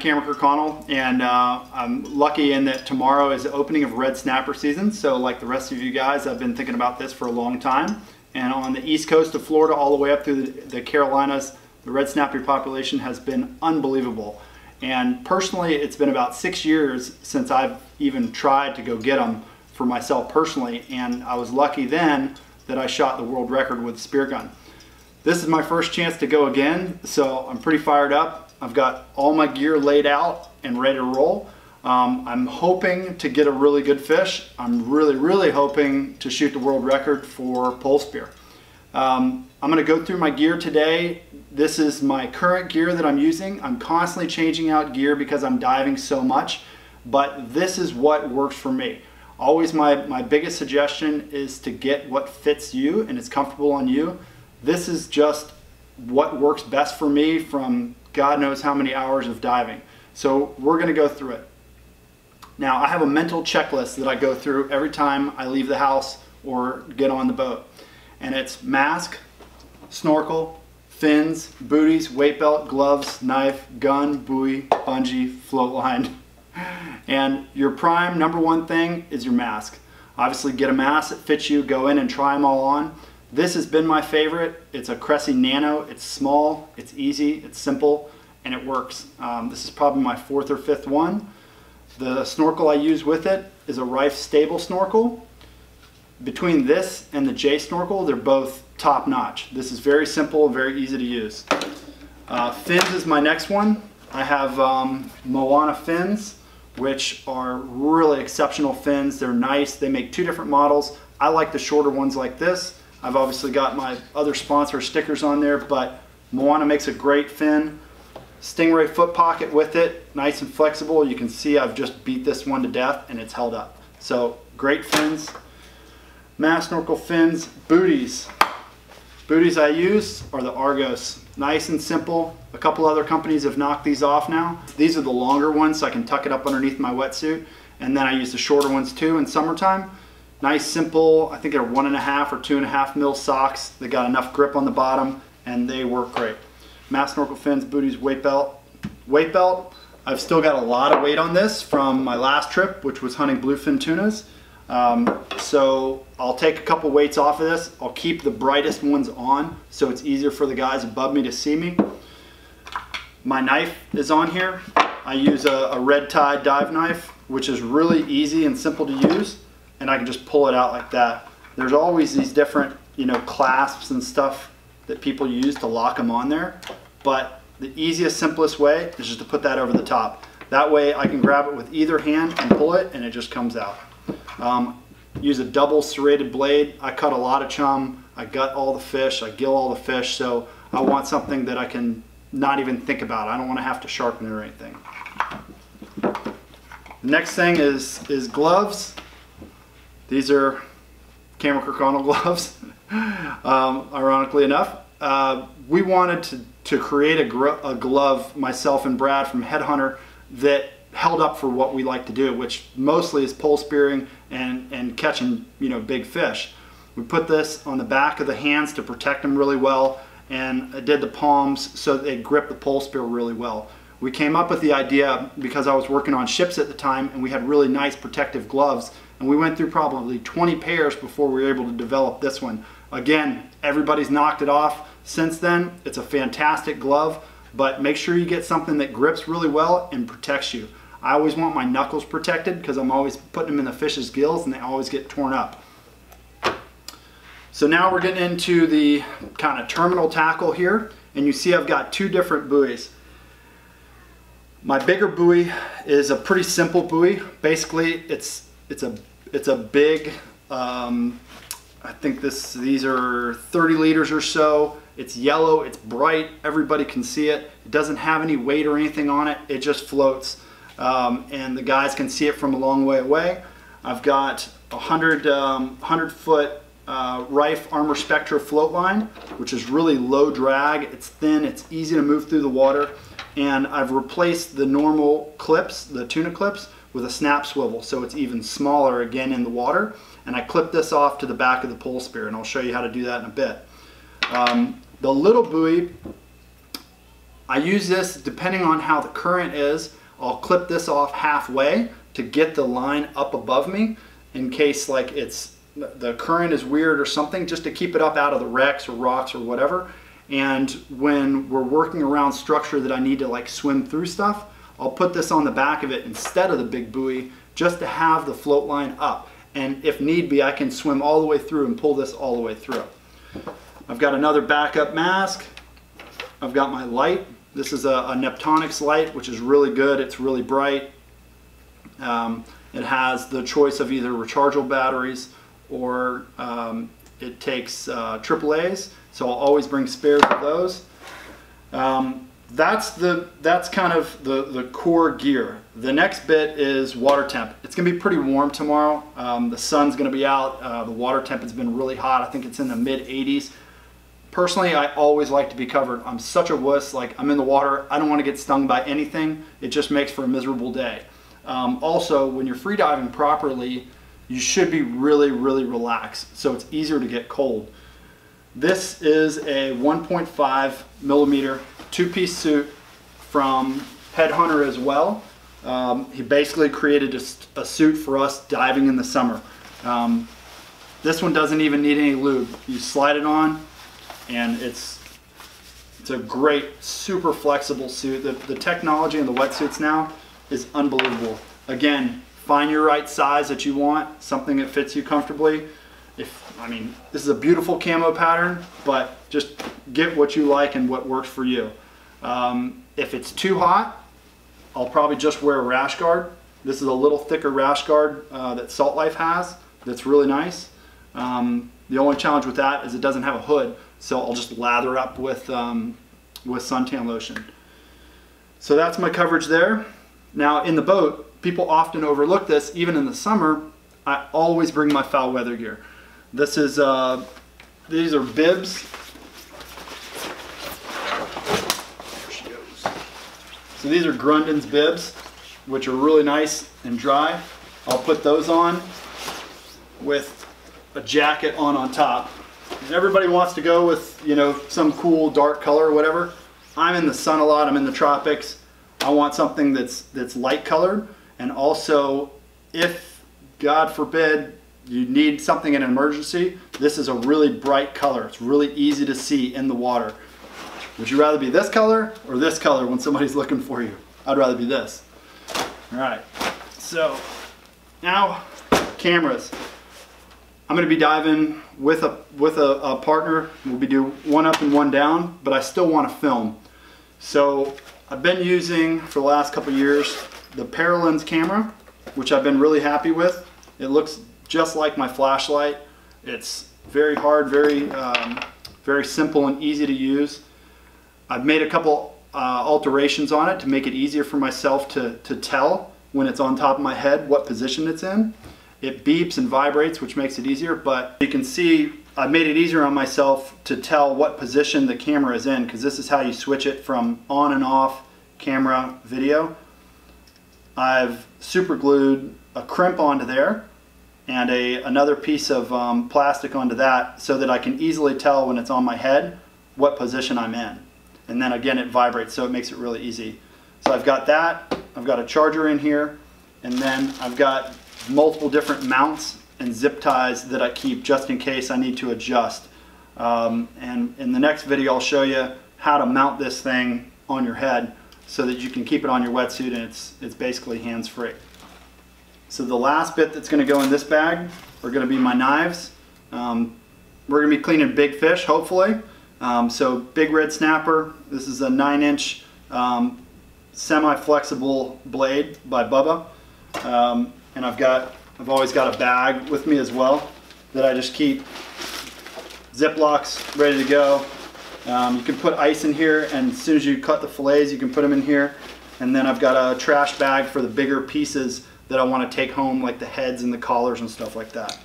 Cameron Kirkconnell, and uh, I'm lucky in that tomorrow is the opening of red snapper season. So, like the rest of you guys, I've been thinking about this for a long time. And on the east coast of Florida, all the way up through the, the Carolinas, the red snapper population has been unbelievable. And personally, it's been about six years since I've even tried to go get them for myself personally. And I was lucky then that I shot the world record with a spear gun. This is my first chance to go again, so I'm pretty fired up. I've got all my gear laid out and ready to roll. Um, I'm hoping to get a really good fish. I'm really, really hoping to shoot the world record for pole spear. Um, I'm going to go through my gear today. This is my current gear that I'm using. I'm constantly changing out gear because I'm diving so much, but this is what works for me. Always my, my biggest suggestion is to get what fits you and is comfortable on you. This is just what works best for me from God knows how many hours of diving. So we're going to go through it. Now, I have a mental checklist that I go through every time I leave the house or get on the boat. And it's mask, snorkel, fins, booties, weight belt, gloves, knife, gun, buoy, bungee, float line. And your prime number one thing is your mask. Obviously get a mask that fits you, go in and try them all on. This has been my favorite. It's a Cressi Nano. It's small, it's easy, it's simple, and it works. Um, this is probably my fourth or fifth one. The snorkel I use with it is a Riffe Stable snorkel. Between this and the J snorkel, they're both top notch. This is very simple, very easy to use. Uh, fins is my next one. I have um, Moana fins, which are really exceptional fins. They're nice. They make two different models. I like the shorter ones like this. I've obviously got my other sponsor stickers on there, but Moana makes a great fin. Stingray foot pocket with it, nice and flexible. You can see I've just beat this one to death and it's held up. So great fins. Mass snorkel fins, booties. Booties I use are the Argos. Nice and simple. A couple other companies have knocked these off now. These are the longer ones so I can tuck it up underneath my wetsuit. And then I use the shorter ones too in summertime. Nice, simple, I think they're one and a half or two and a half mil socks. They got enough grip on the bottom and they work great. Mass snorkel fins, booties, weight belt. Weight belt, I've still got a lot of weight on this from my last trip, which was hunting bluefin tunas. Um, so I'll take a couple weights off of this. I'll keep the brightest ones on so it's easier for the guys above me to see me. My knife is on here. I use a, a red tide dive knife, which is really easy and simple to use and I can just pull it out like that. There's always these different, you know, clasps and stuff that people use to lock them on there. But the easiest, simplest way is just to put that over the top. That way I can grab it with either hand and pull it and it just comes out. Um, use a double serrated blade. I cut a lot of chum. I gut all the fish. I gill all the fish. So I want something that I can not even think about. I don't want to have to sharpen it or anything. The next thing is, is gloves. These are Cameron Kirkconnell gloves, um, ironically enough. Uh, we wanted to, to create a, a glove, myself and Brad from Headhunter, that held up for what we like to do, which mostly is pole spearing and, and catching you know big fish. We put this on the back of the hands to protect them really well, and I did the palms so they grip the pole spear really well. We came up with the idea because I was working on ships at the time and we had really nice protective gloves and we went through probably 20 pairs before we were able to develop this one. Again, everybody's knocked it off since then. It's a fantastic glove, but make sure you get something that grips really well and protects you. I always want my knuckles protected because I'm always putting them in the fish's gills and they always get torn up. So now we're getting into the kind of terminal tackle here and you see I've got two different buoys. My bigger buoy is a pretty simple buoy. Basically, it's it's a it's a big, um, I think this these are 30 liters or so. It's yellow, it's bright, everybody can see it. It doesn't have any weight or anything on it, it just floats. Um, and the guys can see it from a long way away. I've got a 100, um, 100 foot uh, Riffe Armor Spectra float line, which is really low drag. It's thin, it's easy to move through the water. And I've replaced the normal clips, the tuna clips, with a snap swivel so it's even smaller again in the water and I clip this off to the back of the pole spear and I'll show you how to do that in a bit. Um, the little buoy I use this depending on how the current is. I'll clip this off halfway to get the line up above me in case like it's the current is weird or something just to keep it up out of the wrecks or rocks or whatever. And when we're working around structure that I need to like swim through stuff, I'll put this on the back of it instead of the big buoy just to have the float line up. And if need be, I can swim all the way through and pull this all the way through. I've got another backup mask. I've got my light. This is a, a Neptonics light, which is really good. It's really bright. Um, it has the choice of either rechargeable batteries or um, it takes uh, A's, so I'll always bring spares of those. Um, that's the that's kind of the the core gear. The next bit is water temp. It's gonna be pretty warm tomorrow. Um, the sun's gonna be out. Uh, the water temp has been really hot. I think it's in the mid 80s. Personally, I always like to be covered. I'm such a wuss. Like I'm in the water. I don't want to get stung by anything. It just makes for a miserable day. Um, also, when you're free diving properly, you should be really, really relaxed so it's easier to get cold. This is a 1.5 millimeter two-piece suit from Headhunter as well. Um, he basically created a, a, suit for us diving in the summer. Um, this one doesn't even need any lube. You slide it on and it's it's a great, super flexible suit. The, the technology in the wetsuits now is unbelievable. Again, find your right size that you want, something that fits you comfortably. If I mean, this is a beautiful camo pattern, but just get what you like and what works for you. Um, if it's too hot, I'll probably just wear a rash guard. This is a little thicker rash guard uh, that Salt Life has that's really nice. Um, the only challenge with that is it doesn't have a hood, so I'll just lather up with, um, with suntan lotion. So that's my coverage there. Now in the boat, people often overlook this, even in the summer, I always bring my foul weather gear. This is, uh, these are bibs. So these are Grundens bibs, which are really nice and dry. I'll put those on with a jacket on on top. Everybody wants to go with, you know, some cool dark color or whatever. I'm in the sun a lot, I'm in the tropics. I want something that's, that's light colored. And also, if, God forbid, you need something in an emergency, this is a really bright color. It's really easy to see in the water. Would you rather be this color or this color when somebody's looking for you? I'd rather be this. All right, so now cameras. I'm gonna be diving with a with a, a partner. We'll be do one up and one down, but I still want to film. So I've been using for the last couple years the Paralenz camera, which I've been really happy with. It looks just like my flashlight. It's very hard, very, um, very simple and easy to use. I've made a couple uh, alterations on it to make it easier for myself to, to tell when it's on top of my head what position it's in. It beeps and vibrates, which makes it easier, but you can see I've made it easier on myself to tell what position the camera is in because this is how you switch it from on and off camera video. I've super glued a crimp onto there and a, another piece of um, plastic onto that so that I can easily tell when it's on my head what position I'm in. And then again it vibrates so it makes it really easy. So I've got that, I've got a charger in here, and then I've got multiple different mounts and zip ties that I keep just in case I need to adjust. Um, and in the next video I'll show you how to mount this thing on your head so that you can keep it on your wetsuit and it's, it's basically hands-free. So the last bit that's going to go in this bag are going to be my knives. Um, we're going to be cleaning big fish, hopefully. Um, so big red snapper. This is a 9-inch um, semi-flexible blade by Bubba. Um, and I've got, I've always got a bag with me as well that I just keep Ziplocs ready to go. Um, you can put ice in here and as soon as you cut the fillets you can put them in here. And then I've got a trash bag for the bigger pieces that I want to take home like the heads and the collars and stuff like that.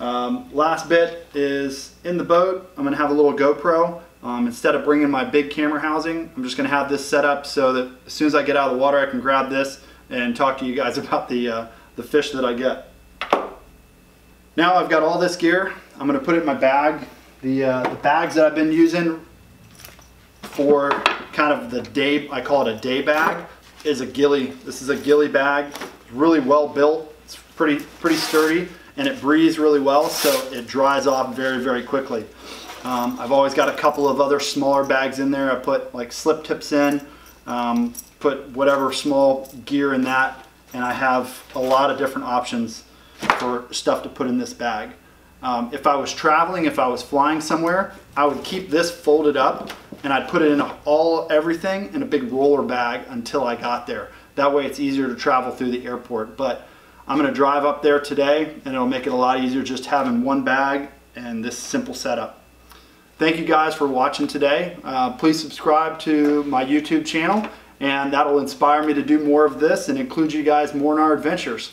Um, last bit is in the boat I'm going to have a little GoPro. Um, instead of bringing my big camera housing I'm just going to have this set up so that as soon as I get out of the water I can grab this and talk to you guys about the, uh, the fish that I get. Now I've got all this gear. I'm going to put it in my bag the, uh, the bags that I've been using for kind of the day, I call it a day bag, is a gilly. This is a gilly bag, It's really well built, it's pretty, pretty sturdy, and it breathes really well, so it dries off very, very quickly. Um, I've always got a couple of other smaller bags in there. I put like slip tips in, um, put whatever small gear in that, and I have a lot of different options for stuff to put in this bag. Um, if I was traveling, if I was flying somewhere, I would keep this folded up and I'd put it in all everything in a big roller bag until I got there. That way it's easier to travel through the airport. But I'm gonna drive up there today and it'll make it a lot easier just having one bag and this simple setup. Thank you guys for watching today. Uh, please subscribe to my YouTube channel and that'll inspire me to do more of this and include you guys more in our adventures.